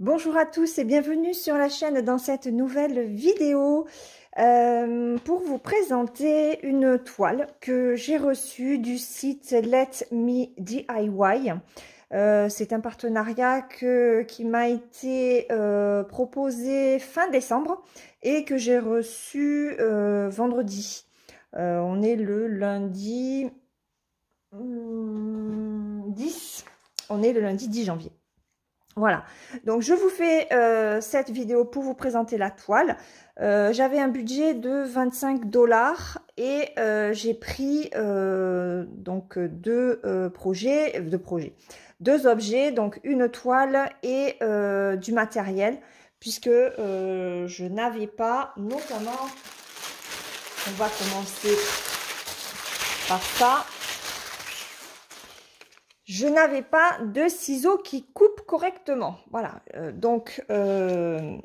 Bonjour à tous et bienvenue sur la chaîne dans cette nouvelle vidéo euh, pour vous présenter une toile que j'ai reçue du site Let Me DIY. Euh, c'est un partenariat qui m'a été euh, proposé fin décembre et que j'ai reçu vendredi. on est le lundi 10. Hmm, on est le lundi 10 janvier. Voilà, donc je vous fais euh, cette vidéo pour vous présenter la toile. Euh, j'avais un budget de 25 dollars et euh, j'ai pris donc deux projets, deux projets, deux objets, donc une toile et du matériel, puisque je n'avais pas, notamment, on va commencer par ça, je n'avais pas de ciseaux qui coupent correctement. Voilà, euh, donc euh,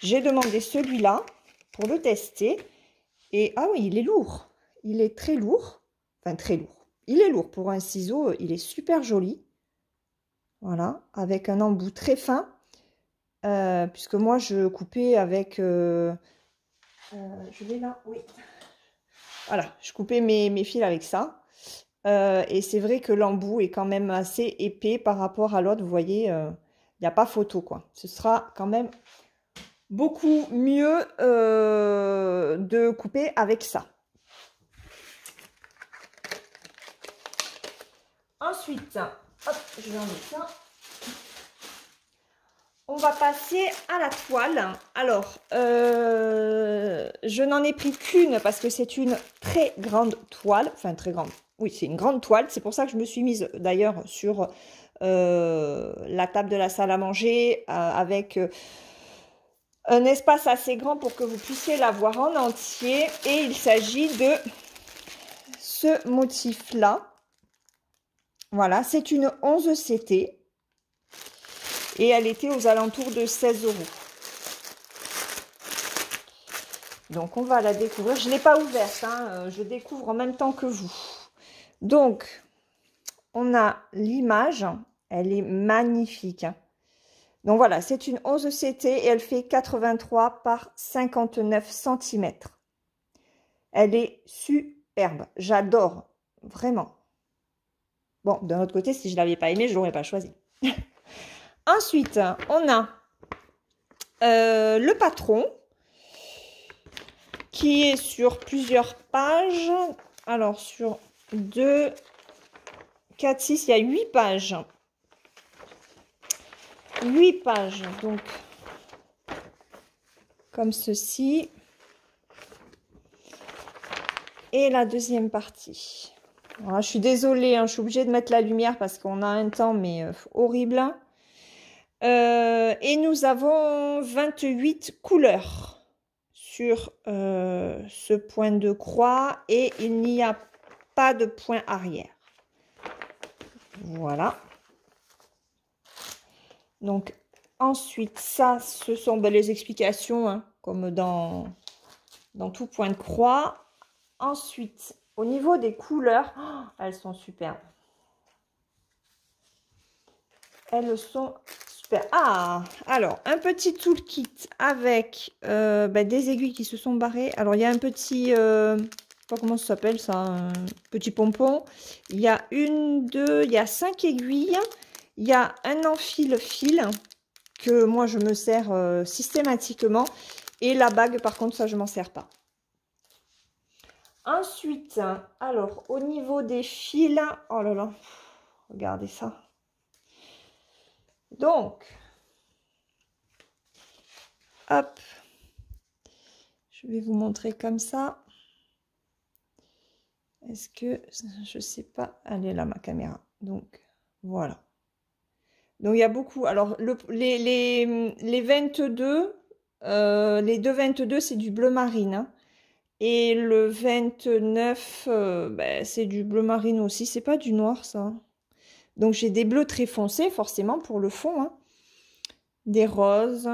j'ai demandé celui-là pour le tester. Et ah oui, il est lourd. Il est très lourd. Enfin, très lourd. Il est lourd pour un ciseau. Il est super joli. Voilà, avec un embout très fin. Euh, puisque moi, je coupais avec... je l'ai là, oui. Voilà, je coupais mes fils avec ça. Euh, et c'est vrai que l'embout est quand même assez épais par rapport à l'autre. Vous voyez, il euh, n'y a pas photo, quoi. Ce sera quand même beaucoup mieux euh, de couper avec ça. Ensuite, hop, je vais enlever ça. On va passer à la toile. Alors, je n'en ai pris qu'une parce que c'est une très grande toile. Enfin, très grande oui, c'est une grande toile. C'est pour ça que je me suis mise d'ailleurs sur euh, la table de la salle à manger euh, avec euh, un espace assez grand pour que vous puissiez la voir en entier. Et il s'agit de ce motif-là. Voilà, c'est une 11 CT. Et elle était aux alentours de 16 euros. Donc on va la découvrir. Je ne l'ai pas ouverte, hein. je découvre en même temps que vous. Donc, on a l'image, elle est magnifique. Donc voilà, c'est une 11 CT et elle fait 83 par 59 cm. Elle est superbe, j'adore, vraiment. Bon, d'un autre côté, si je ne l'avais pas aimé, je ne l'aurais pas choisi. Ensuite, on a euh, le patron qui est sur plusieurs pages. Alors, sur 2, 4, 6, il y a 8 pages. 8 pages, donc comme ceci. Et la deuxième partie. je suis désolée, hein, je suis obligée de mettre la lumière parce qu'on a un temps mais euh, horrible. Euh, et nous avons 28 couleurs sur euh, ce point de croix et il n'y a pas de point arrière. Voilà. Donc, ensuite, ça, ce sont ben, les explications, hein, comme dans, dans tout point de croix. Ensuite, au niveau des couleurs, oh, elles sont superbes. Elles sont super. Ah, alors, un petit toolkit avec euh, ben, des aiguilles qui se sont barrées. Alors, il y a un petit... Euh, pas comment ça s'appelle ça, un petit pompon. Il y a une, deux, il y a cinq aiguilles. Il y a un enfile-fil que moi je me sers euh, systématiquement. Et la bague, par contre, ça je m'en sers pas. Ensuite, alors au niveau des fils, oh là là, regardez ça. Donc, hop, je vais vous montrer comme ça. Est-ce que, je sais pas, elle est là ma caméra. Donc, voilà. Donc, il y a beaucoup. Alors, les, les, 22, euh, les deux 22, c'est du bleu marine. Hein. Et le 29, euh, ben, c'est du bleu marine aussi. C'est pas du noir, ça. Donc, j'ai des bleus très foncés, forcément, pour le fond. Hein. Des roses.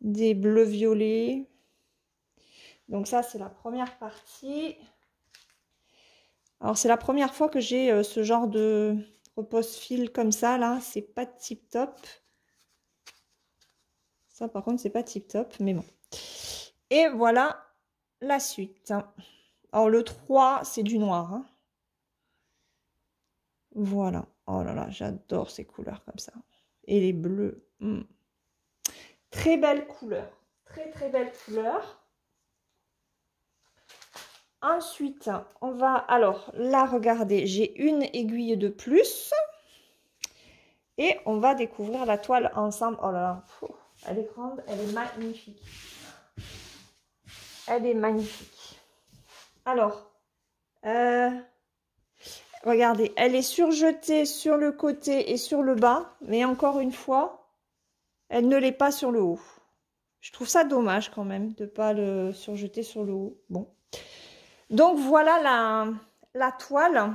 Des bleus violets. Donc ça, c'est la première partie. Alors, c'est la première fois que j'ai euh, ce genre de repose-fil comme ça, là, c'est pas tip top. Ça, par contre, c'est pas tip top, mais bon. Et voilà la suite. Alors, le 3, c'est du noir. Hein. Voilà. Oh là là, j'adore ces couleurs comme ça. Et les bleus. Hmm. Très belle couleur. Très, très belle couleur. Ensuite, on va... Alors, là, regardez, j'ai une aiguille de plus. Et on va découvrir la toile ensemble. Oh là là, elle est grande, elle est magnifique. Elle est magnifique. Alors, euh, regardez, elle est surjetée sur le côté et sur le bas. Mais encore une fois, elle ne l'est pas sur le haut. Je trouve ça dommage quand même de ne pas le surjeter sur le haut. Bon. Donc voilà la, toile.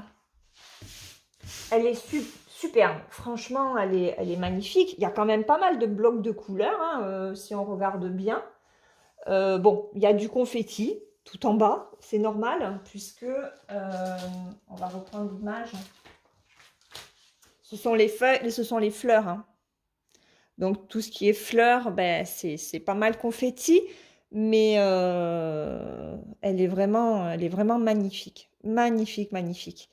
Elle est superbe. Franchement, elle est, magnifique. Il y a quand même pas mal de blocs de couleurs, hein, euh, si on regarde bien. Euh, bon, il y a du confetti tout en bas. C'est normal, puisque... Euh, on va reprendre l'image. Ce sont les feuilles, ce sont les fleurs. Hein. Donc, tout ce qui est fleurs, ben, c'est pas mal confetti mais elle, est vraiment, elle est vraiment magnifique. Magnifique, magnifique.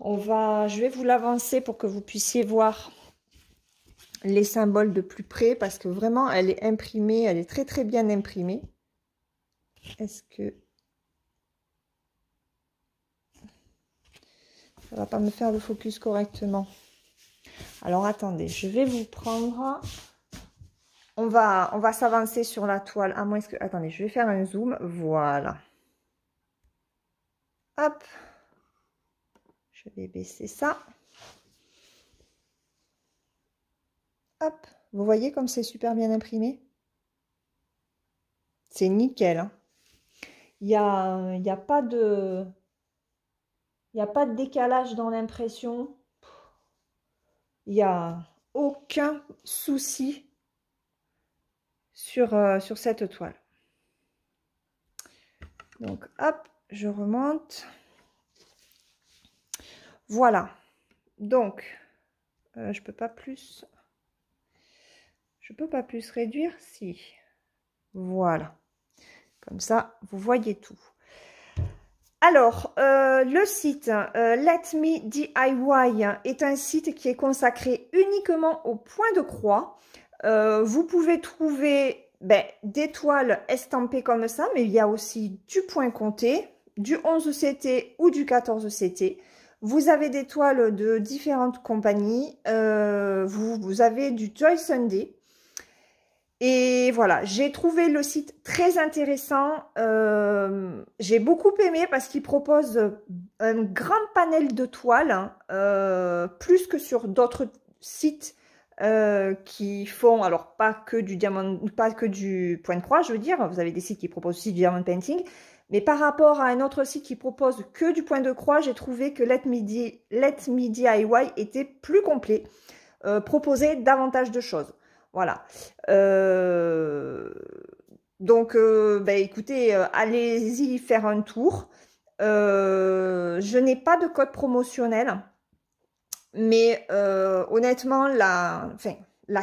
On va, je vais vous l'avancer pour que vous puissiez voir les symboles de plus près parce que vraiment elle est imprimée, elle est très très bien imprimée. Est-ce que ça va pas me faire le focus correctement? Alors attendez, je vais vous prendre on va, s'avancer sur la toile. À moins que... Attendez, je vais faire un zoom. Voilà. Hop. Je vais baisser ça. Hop. Vous voyez comme c'est super bien imprimé? C'est nickel. Hein. Il n'y y a pas de... Il n'y a pas de décalage dans l'impression. Il n'y a aucun souci sur, euh, sur cette toile. Donc, hop, je remonte. Voilà. Donc, euh, je peux pas plus... Je peux pas plus réduire si... Voilà. Comme ça, vous voyez tout. Alors, euh, le site Let Me DIY est un site qui est consacré uniquement au point de croix. Euh, vous pouvez trouver ben, des toiles estampées comme ça, mais il y a aussi du point compté, du 11 CT ou du 14 CT. Vous avez des toiles de différentes compagnies. Euh, vous, avez du Joy Sunday. Et voilà, j'ai trouvé le site très intéressant. Euh, j'ai beaucoup aimé parce qu'il propose un grand panel de toiles, hein, plus que sur d'autres sites euh, qui font, alors pas que du diamant, pas que du point de croix, je veux dire, vous avez des sites qui proposent aussi du diamond painting, mais par rapport à un autre site qui propose que du point de croix, j'ai trouvé que Let Me, Let Me DIY était plus complet, euh, proposait davantage de choses. Voilà. Euh, donc, ben, écoutez, allez-y faire un tour. je n'ai pas de code promotionnel. Mais euh, honnêtement, la,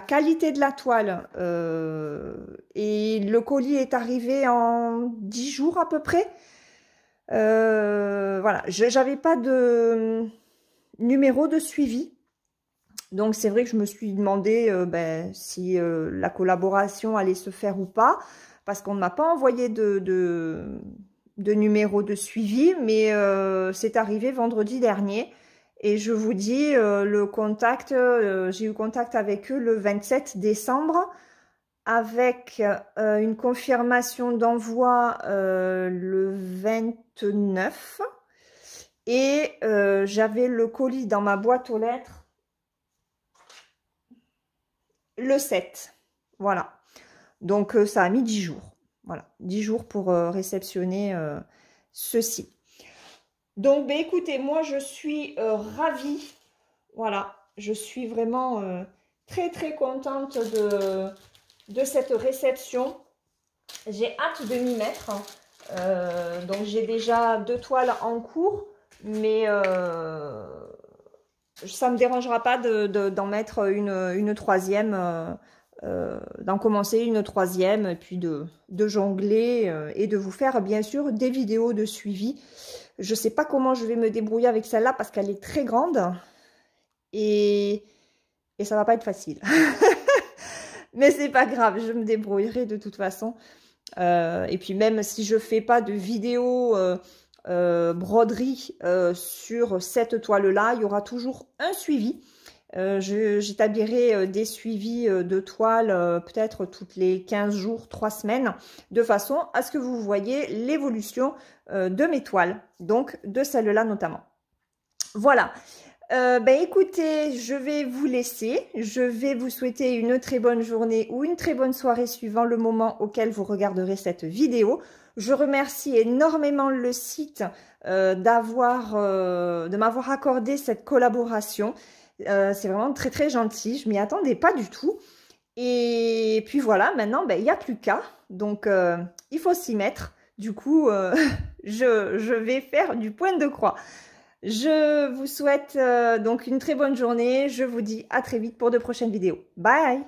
qualité de la toile euh, et le colis est arrivé en 10 jours à peu près. Euh, voilà, je n'avais pas de numéro de suivi. Donc c'est vrai que je me suis demandé ben, si la collaboration allait se faire ou pas, parce qu'on ne m'a pas envoyé de, de, numéro de suivi, mais c'est arrivé vendredi dernier. Et je vous dis, euh, le contact, euh, j'ai eu contact avec eux le 27 décembre avec euh, une confirmation d'envoi le 29 et j'avais le colis dans ma boîte aux lettres le 7. Voilà. Donc ça a mis 10 jours. Voilà, 10 jours pour réceptionner ceci. Donc, ben, écoutez, moi, je suis euh, ravie. Voilà, je suis vraiment euh, très, très contente de, de cette réception. J'ai hâte de m'y mettre. Euh, donc, j'ai déjà deux toiles en cours. Mais ça ne me dérangera pas d'en mettre une, une troisième, d'en commencer une troisième, puis de, jongler et de vous faire bien sûr des vidéos de suivi. Je ne sais pas comment je vais me débrouiller avec celle-là parce qu'elle est très grande et, et ça va pas être facile. Mais c'est pas grave, je me débrouillerai de toute façon. Euh, et puis même si je fais pas de vidéo euh, euh, broderie sur cette toile-là, il y aura toujours un suivi. J'établirai des suivis de toile peut-être toutes les 15 jours, 3 semaines, de façon à ce que vous voyez l'évolution de mes toiles, donc de celle-là notamment. Voilà, euh, ben écoutez, je vais vous laisser. Je vais vous souhaiter une très bonne journée ou une très bonne soirée suivant le moment auquel vous regarderez cette vidéo. Je remercie énormément le site euh, d'avoir, euh, de m'avoir accordé cette collaboration. C'est vraiment très très gentil. Je m'y attendais pas du tout. Et puis voilà, maintenant, ben, il n'y a plus qu'à. Donc, il faut s'y mettre. Du coup, je, je vais faire du point de croix. Je vous souhaite euh, donc une très bonne journée. Je vous dis à très vite pour de prochaines vidéos. Bye